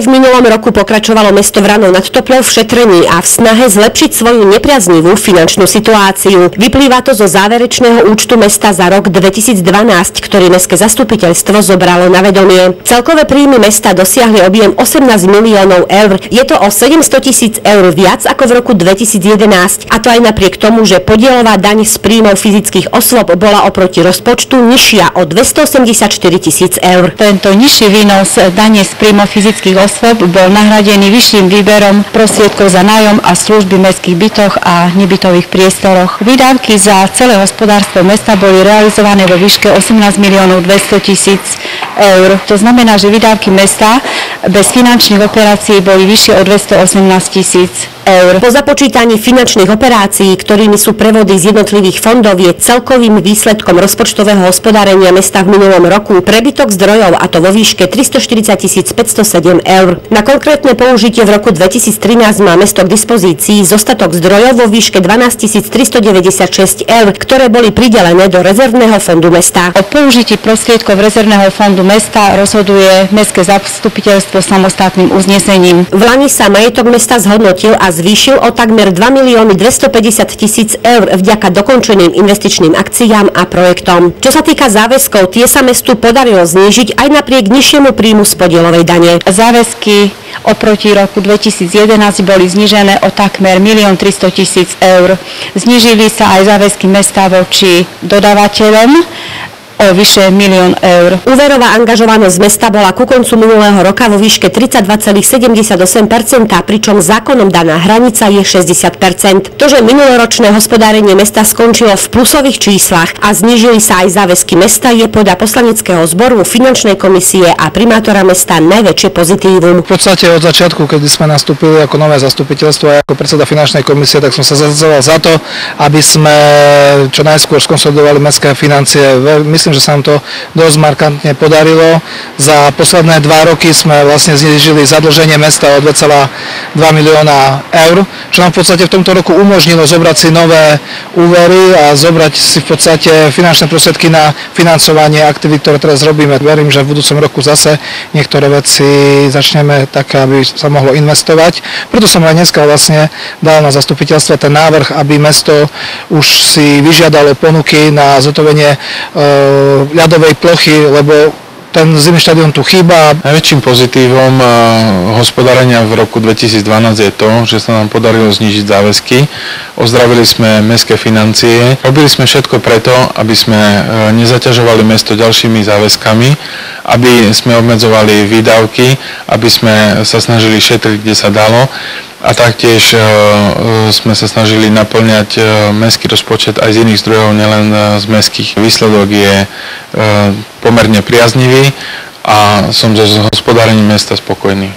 Aj v minulom roku pokračovalo mesto Vranov nad Toplou v šetrení a v snahe zlepšiť svoju nepriaznivú finančnú situáciu. Vyplýva to zo záverečného účtu mesta za rok 2012, ktorý mestské zastupiteľstvo zobralo na vedomie. Celkové príjmy mesta dosiahli objem 18 miliónov eur. Je to o 700 tisíc eur viac ako v roku 2011. A to aj napriek tomu, že podielová daň z príjmov fyzických osôb bola oproti rozpočtu nižšia o 284 tisíc eur. Tento nižší výnos dane z príjmov fyzických osôb bol nahradený vyšším výberom prostriedkov za nájom a služby v mestských bytoch a nebytových priestoroch. Výdavky za celé hospodárstvo mesta boli realizované vo výške 18 miliónov 200 tisíc eur. To znamená, že výdavky mesta bez finančných operácií boli vyššie o 218 tisíc eur. Po započítaní finančných operácií, ktorými sú prevody z jednotlivých fondov, je celkovým výsledkom rozpočtového hospodárenia mesta v minulom roku prebytok zdrojov a to vo výške 340 507 eur. Na konkrétne použitie v roku 2013 má mesto k dispozícii zostatok zdrojov vo výške 12 396 eur, ktoré boli pridelené do rezervného fondu mesta. O použití prostriedkov rezervného fondu mesta rozhoduje mestské zastupiteľstvo samostatným uznesením. V Lani sa majetok mesta zhodnotil a zvýšil o takmer 2 milióny 250 tisíc eur vďaka dokončeným investičným akciám a projektom. Čo sa týka záväzkov, tie sa mestu podarilo znížiť aj napriek nižšiemu príjmu z podielovej dane. Záväzky oproti roku 2011 boli znížené o takmer 1 300 tisíc eur. Znížili sa aj záväzky mesta voči dodávateľom o vyše milión eur. Úverová angažovanosť mesta bola ku koncu minulého roka vo výške 32,78%, pričom zákonom daná hranica je 60%. To, že minuloročné hospodárenie mesta skončilo v plusových číslach a znížili sa aj záväzky mesta, je podľa poslaneckého zboru, finančnej komisie a primátora mesta najväčšie pozitívum. V podstate od začiatku, kedy sme nastúpili ako nové zastupiteľstvo a ako predseda finančnej komisie, tak som sa zasadzoval za to, aby sme čo najskôr skonsolidovali mestské financie. Myslím, myslím, že sa nám to dosť markantne podarilo. Za posledné dva roky sme vlastne znižili zadlženie mesta o 2,2 milióna eur, čo nám v podstate v tomto roku umožnilo zobrať si nové úvery a zobrať si v podstate finančné prostriedky na financovanie aktivít, ktoré teraz robíme. Verím, že v budúcom roku zase niektoré veci začneme tak, aby sa mohlo investovať. Preto som aj dneska vlastne dal na zastupiteľstvo ten návrh, aby mesto už si vyžiadalo ponuky na zotovenie e, ľadovej plochy, lebo ten zimný štadión tu chýba. Najväčším pozitívom eh, hospodárenia v roku 2012 je to, že sa nám podarilo znižiť záväzky. Ozdravili sme mestské financie. Robili sme všetko preto, aby sme eh, nezaťažovali mesto ďalšími záväzkami, aby sme obmedzovali výdavky, aby sme sa snažili šetriť, kde sa dalo a taktiež e, e, sme sa snažili naplňať e, mestský rozpočet aj z iných zdrojov, nielen z mestských. Výsledok je pomerne priaznivý a som so hospodárením mesta spokojný.